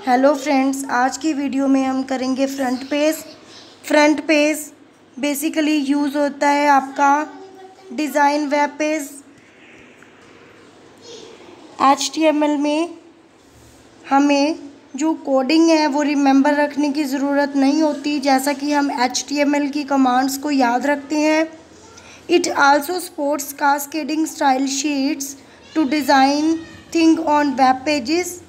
Hello friends, आज की video में हम करेंगे FrontPage. FrontPage basically use होता है आपका डिज़ाइन वेब पेज एचटीएमएल में हमें जो कोडिंग है वो रिमेंबर रखने की ज़रूरत नहीं होती, जैसा कि हम एचटीएमएल की कमांड्स को याद रखते हैं। It also supports cascading style sheets to design thing on web pages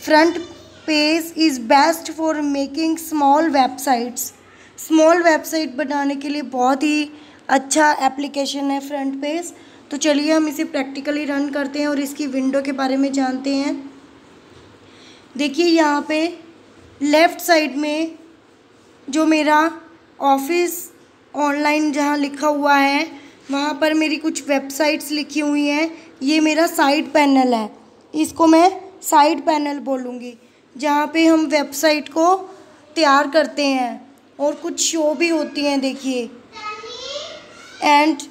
FrontPage is best for making small websites small website बनाने के लिए बहुत ही अच्छा एप्लीकेशन है फ्रंट पेज तो चलिए हम इसे प्रैक्टिकली रन करते हैं और इसकी विंडो के बारे में जानते हैं। देखिए यहाँ पे लेफ़्ट साइड में जो मेरा ऑफ़िस ऑनलाइन जहाँ लिखा हुआ है, वहाँ पर मेरी कुछ वेबसाइट्स लिखी हुई हैं। ये मेरा साइड पैनल है। इसको मैं साइड पैनल बोलूँगी। जहाँ पे हम वेबसाइट को तैयार करते हैं और कुछ शो भी होती हैं, देखिए। एंड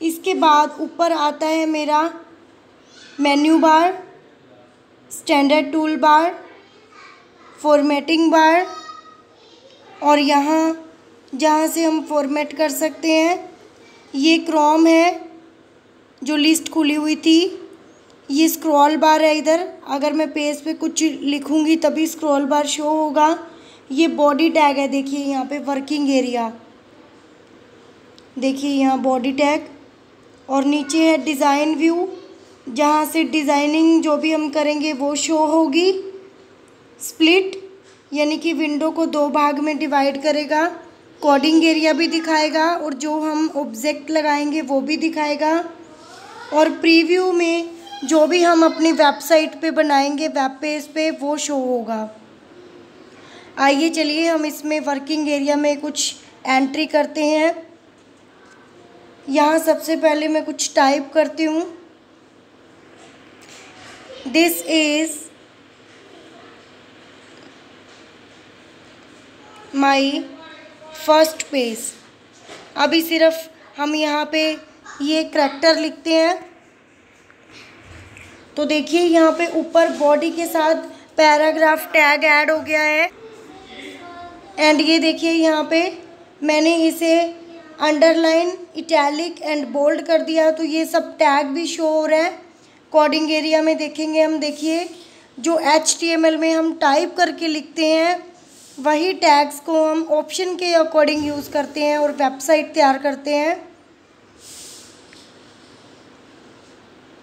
इसके बाद ऊपर आता है मेरा menu bar standard toolbar formatting bar और यहाँ जहाँ से हम फॉर्मेट कर सकते हैं, ये क्रोम है, जो लिस्ट खुली हुई थी। ये स्क्रॉल बार है इधर। अगर मैं पेज पे कुछ लिखूँगी तभी स्क्रॉल बार शो होगा। ये बॉडी टैग है, देखिए यहाँ पे वर्किंग एरिया देखिए यहाँ बॉडी टैग और नीचे है डिज़ाइन व्यू जहाँ से डिज़ाइनिंग जो भी हम करेंगे वो शो होगी। स्प्लिट यानी कि विंडो को दो भाग में डिवाइड करेगा। कोडिंग एरिया भी दिखाएगा और जो हम ऑब्जेक्ट लगाएँगे वो भी दिखाएगा। और प्रीव्यू में जो भी हम अपनी वेबसाइट पे बनाएँगे, वेब पेज पे वो शो होगा। आइए चलिए, हम इसमें वर्किंग एरिया में कुछ एंट्री करते हैं। यहाँ सबसे पहले मैं कुछ टाइप करती हूँ। This is my first page अभी सिर्फ़ हम यहाँ पे ये करेक्टर लिखते हैं। तो देखिए, यहाँ पे ऊपर बॉडी के साथ पैराग्राफ टैग ऐड हो गया है। एंड ये देखिए, यहाँ पे मैंने इसे अंडरलाइन इटैलिक एंड बोल्ड कर दिया। तो ये सब टैग भी शो हो रहा है। कोडिंग एरिया में देखेंगे हम, देखिए, जो एच में हम टाइप करके लिखते हैं, वही टैग्स को हम ऑप्शन के अकॉर्डिंग यूज़ करते हैं और वेबसाइट तैयार करते हैं।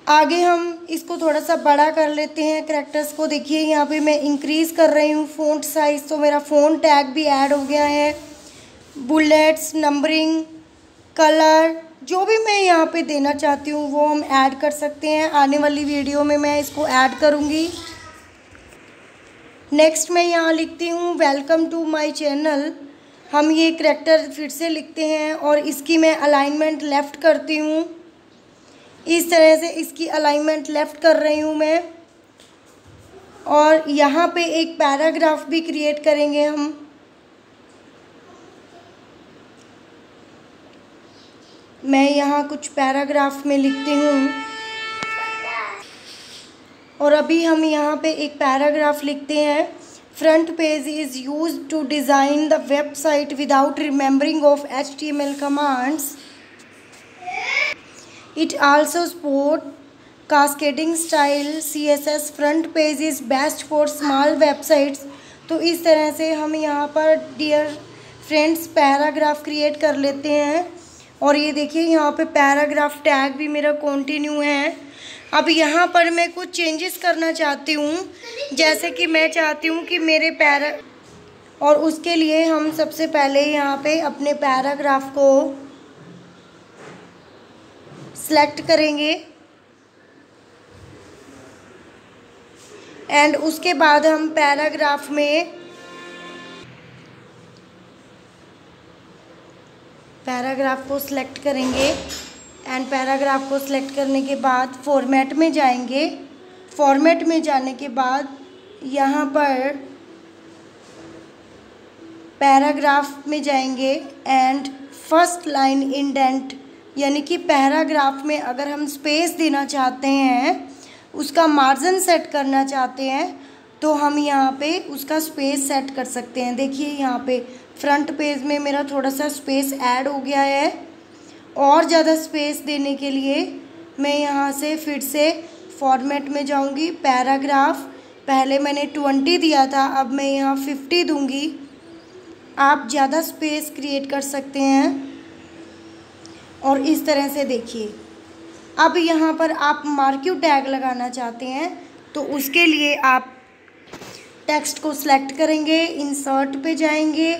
आगे हम इसको थोड़ा सा बड़ा कर लेते हैं करेक्टर्स को। देखिए, यहाँ पे मैं इंक्रीज़ कर रही हूँ फ़ोन साइज़ तो मेरा फ़ोन टैग भी ऐड हो गया है। बुलेट्स नंबरिंग कलर जो भी मैं यहाँ पे देना चाहती हूँ, वो हम ऐड कर सकते हैं। आने वाली वीडियो में मैं इसको ऐड करूँगी। नेक्स्ट मैं यहाँ लिखती हूँ वेलकम टू माई चैनल हम ये करेक्टर फिर से लिखते हैं और इसकी मैं अलाइनमेंट लेफ़्ट करती हूँ। इस तरह से इसकी अलाइनमेंट लेफ़्ट कर रही हूँ मैं। और यहाँ पे एक पैराग्राफ भी क्रिएट करेंगे हम। मैं यहाँ कुछ पैराग्राफ में लिखती हूँ। और अभी हम यहाँ पे एक पैराग्राफ लिखते हैं। Front page is use to design the website without remembering of H T M L commands It also support cascading style. CSS front page is best for small websites. तो इस तरह से हम यहाँ पर डियर फ्रेंड्स पैराग्राफ क्रिएट कर लेते हैं। और ये देखिए, यहाँ पे पैराग्राफ टैग भी मेरा कंटिन्यू है। अब यहाँ पर मैं कुछ चेंजेस करना चाहती हूँ। जैसे कि मैं चाहती हूँ कि मेरे पैरा और उसके लिए हम सबसे पहले यहाँ पे अपने पैराग्राफ को सेलेक्ट करेंगे। एंड उसके बाद हम पैराग्राफ में पैराग्राफ को सिलेक्ट करेंगे। एंड पैराग्राफ को सिलेक्ट करने के बाद फॉर्मेट में जाएँगे। फॉर्मेट में जाने के बाद यहाँ पर पैराग्राफ में जाएँगे। एंड फ़र्स्ट लाइन इंडेंट यानी कि पैराग्राफ में अगर हम स्पेस देना चाहते हैं, उसका मार्जिन सेट करना चाहते हैं तो हम यहाँ पे उसका स्पेस सेट कर सकते हैं। देखिए यहाँ पे फ्रंट पेज में मेरा थोड़ा सा स्पेस ऐड हो गया है। और ज़्यादा स्पेस देने के लिए मैं यहाँ से फिर से फॉर्मेट में जाऊँगी, पैराग्राफ। पहले मैंने ट्वेंटी दिया था, अब मैं यहाँ फिफ्टी दूँगी। आप ज़्यादा स्पेस क्रिएट कर सकते हैं। और इस तरह से देखिए। अब यहाँ पर आप मार्क्यू टैग लगाना चाहते हैं तो उसके लिए आप टेक्स्ट को सिलेक्ट करेंगे इंसर्ट पे जाएँगे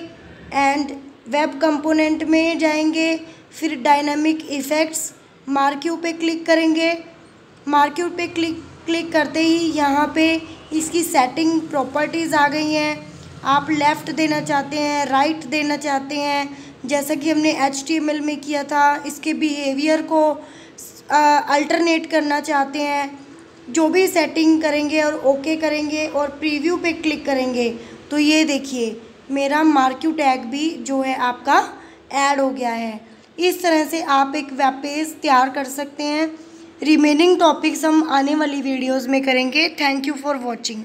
एंड वेब कंपोनेंट में जाएँगे, फिर डायनामिक इफ़ेक्ट्स मार्क्यू पे क्लिक करेंगे। मार्क्यू पे क्लिक क्लिक करते ही यहाँ पे इसकी सेटिंग प्रॉपर्टीज़ आ गई हैं। आप लेफ़्ट देना चाहते हैं राइट देना चाहते हैं जैसा कि हमने HTML में किया था, इसके बिहेवियर को अल्टरनेट करना चाहते हैं। जो भी सेटिंग करेंगे और ओके करेंगे और प्रीव्यू पे क्लिक करेंगे तो ये देखिए, मेरा मार्क्यू टैग भी जो है आपका ऐड हो गया है। इस तरह से आप एक वेब पेज तैयार कर सकते हैं। रिमेनिंग टॉपिक्स हम आने वाली वीडियोस में करेंगे। Thank you for watching